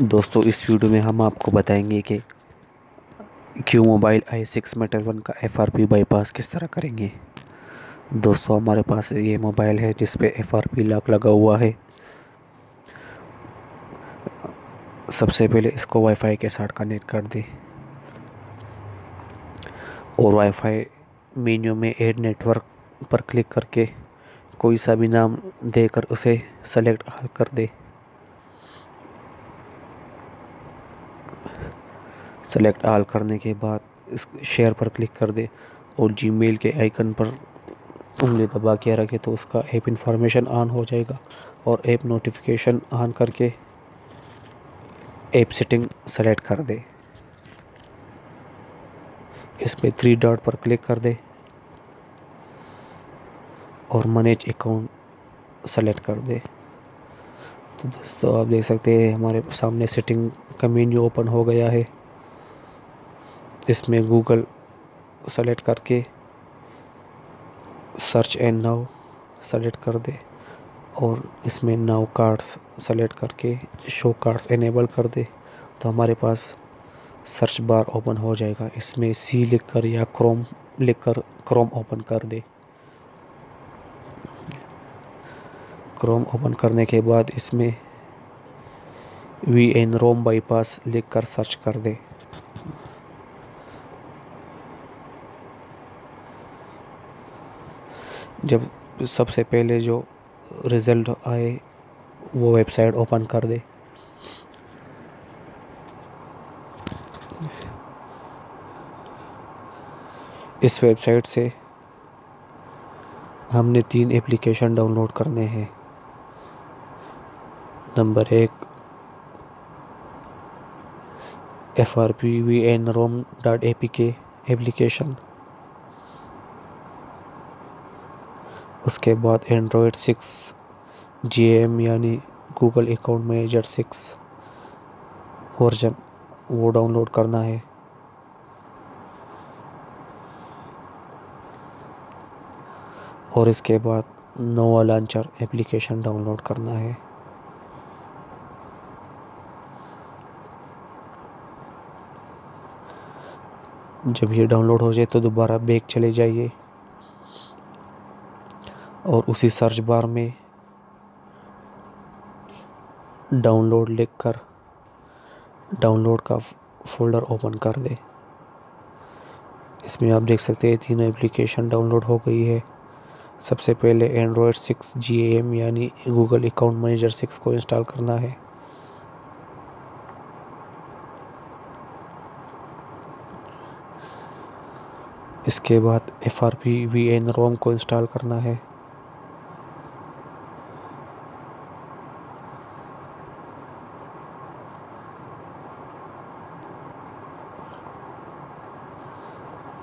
दोस्तों, इस वीडियो में हम आपको बताएँगे कि Q mobile I six metal one का एफ़ आर पी बाईपास किस तरह करेंगे। दोस्तों, हमारे पास ये मोबाइल है जिस पे एफ़ आर पी लॉक लगा हुआ है। सबसे पहले इसको वाईफाई के साथ कनेक्ट कर दे। और वाईफाई मेन्यू में एड नेटवर्क पर क्लिक करके कोई सा भी नाम देकर उसे सेलेक्ट कर दे। सेलेक्ट आल करने के बाद इस शेयर पर क्लिक कर दे और जीमेल के आइकन पर उंगली दबा के रखे तो उसका ऐप इंफॉर्मेशन ऑन हो जाएगा और ऐप नोटिफिकेशन ऑन करके ऐप सेटिंग सेलेक्ट कर दे। इसमें थ्री डॉट पर क्लिक कर दे और मैनेज अकाउंट सेलेक्ट कर दे। तो दोस्तों, आप देख सकते हैं हमारे सामने सेटिंग का मेन्यू ओपन हो गया है। इसमें गूगल सेलेक्ट करके सर्च एंड नाउ सेलेक्ट कर दे और इसमें नाउ कार्ड्स सेलेक्ट करके शो कार्ड्स इनेबल कर दे तो हमारे पास सर्च बार ओपन हो जाएगा। इसमें सी लिख कर या क्रोम लिख कर क्रोम ओपन कर दे। क्रोम ओपन करने के बाद इसमें वी एन रोम बाईपास लिख कर सर्च कर दे। जब सबसे पहले जो रिज़ल्ट आए, वो वेबसाइट ओपन कर दे। इस वेबसाइट से हमने तीन एप्लीकेशन डाउनलोड करने हैं। नंबर एक F R P V N ROM dot A P K application उसके बाद एंड्रॉयड सिक्स जी एम यानी Google account manager six version वो डाउनलोड करना है। और इसके बाद नोवा लॉन्चर एप्लीकेशन डाउनलोड करना है। जब ये डाउनलोड हो जाए तो दोबारा बैक चले जाइए। और उसी सर्च बार में डाउनलोड लिख कर डाउनलोड का फोल्डर ओपन कर दे। इसमें आप देख सकते हैं तीनों एप्लीकेशन डाउनलोड हो गई है। सबसे पहले एंड्रॉयड सिक्स जी एम यानी गूगल अकाउंट मैनेजर सिक्स को इंस्टॉल करना है। इसके बाद F R P V N ROM को इंस्टॉल करना है।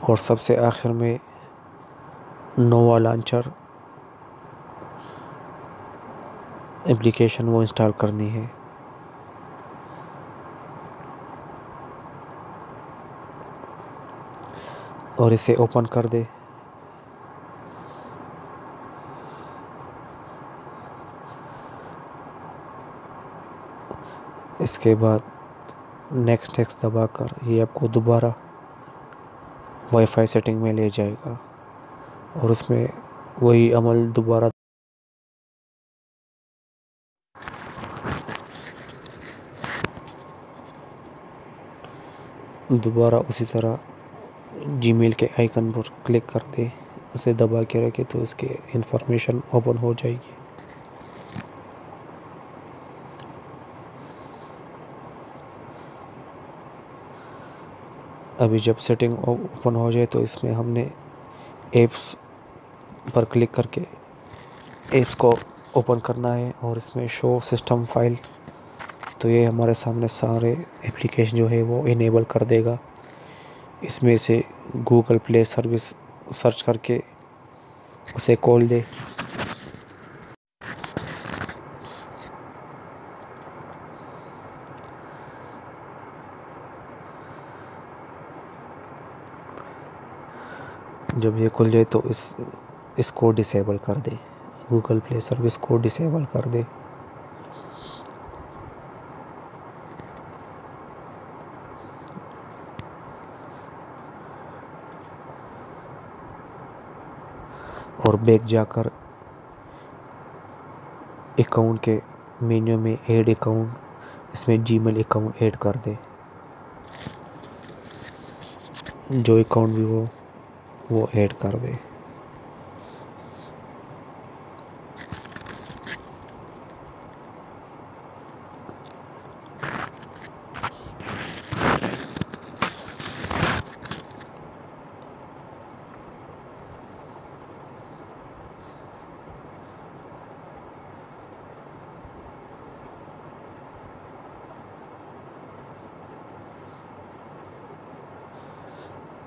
और सबसे आखिर में नोवा लॉन्चर एप्लीकेशन वो इंस्टॉल करनी है। और इसे ओपन कर दे। इसके बाद नेक्स्ट टेक्स्ट दबाकर ये आपको दोबारा वाईफाई सेटिंग में ले जाएगा। और उसमें वही अमल दोबारा दोबारा उसी तरह जीमेल के आइकन पर क्लिक कर दे, उसे दबा के रखे तो उसके इंफॉर्मेशन ओपन हो जाएगी। अभी जब सेटिंग ओपन हो जाए तो इसमें हमने एप्स पर क्लिक करके एप्स को ओपन करना है और इसमें शो सिस्टम फ़ाइल तो ये हमारे सामने सारे एप्लीकेशन जो है वो इनेबल कर देगा। इसमें से गूगल प्ले सर्विस सर्च करके उसे कॉल दे। जब ये खुल जाए तो इस, इसको डिसेबल कर दे। गूगल प्ले सर्विस को डिसेबल कर दे। और बैक जाकर अकाउंट के मेन्यू में ऐड अकाउंट इसमें जीमेल अकाउंट ऐड कर दे। जो अकाउंट भी हो वो ऐड कर दे।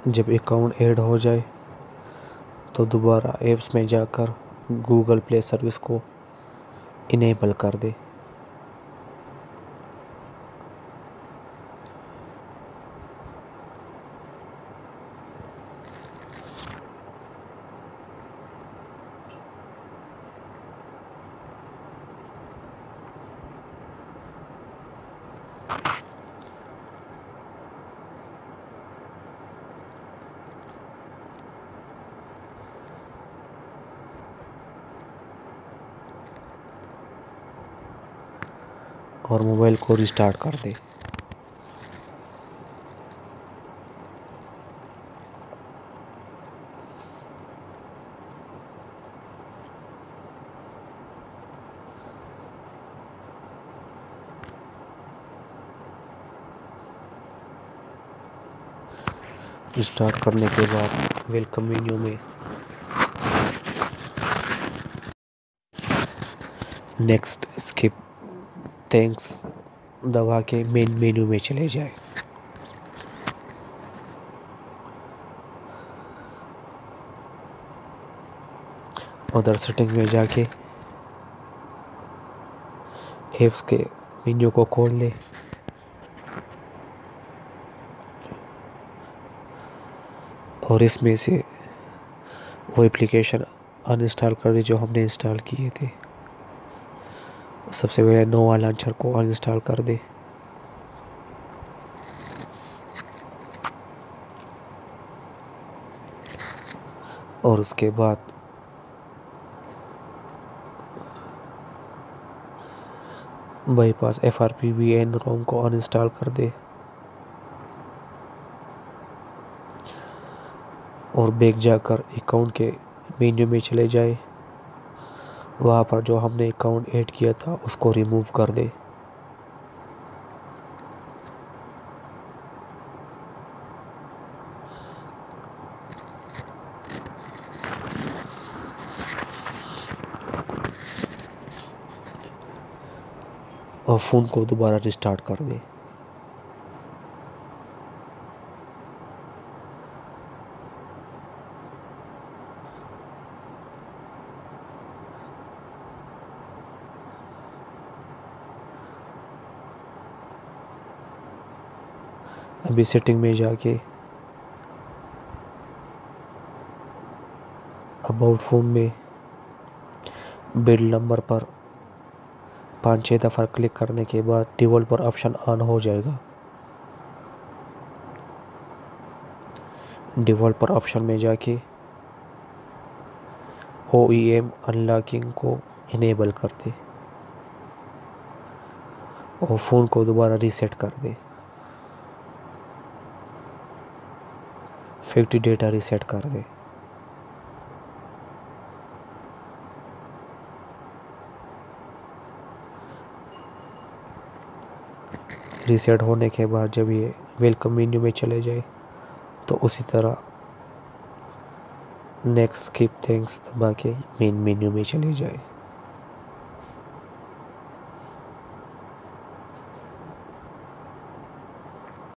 जब अकाउंट ऐड हो जाए तो दोबारा ऐप्स में जाकर गूगल प्ले सर्विस को इनेबल कर दे। और मोबाइल को रिस्टार्ट कर दे। स्टार्ट करने के बाद वेलकम मेन्यू में। Next skip. थैंक्स दबा के मेन मेन्यू में चले जाए। उधर सेटिंग में जाके एप्स के मेन्यू को खोल ले। और इसमें से वो एप्लीकेशन अनइंस्टॉल कर दी जो हमने इंस्टॉल किए थे। सबसे पहले नोवा लॉन्चर को अनइंस्टॉल कर दे। और उसके बाद bypass F R P V N ROM को अनइंस्टॉल कर दे। और बैग जाकर अकाउंट के मेन्यू में चले जाए। वहाँ पर जो हमने अकाउंट ऐड किया था, उसको रिमूव कर दे। और फ़ोन को दोबारा रिस्टार्ट कर दे। अभी सेटिंग में जाके अबाउट फ़ोन में बिल नंबर पर पाँच छः दफ़ा क्लिक करने के बाद डेवलपर ऑप्शन ऑन हो जाएगा। डेवलपर ऑप्शन में जाके ओ ई एम अनलॉकिंग को इनेबल कर दे और फ़ोन को दोबारा रीसेट कर दे। फैक्ट्री डेटा रीसेट कर दे। रीसेट होने के बाद जब ये वेलकम मेन्यू में चले जाए तो उसी तरह नेक्स्ट स्किप थिंग्स दबा के मेन मेन्यू में चले जाए।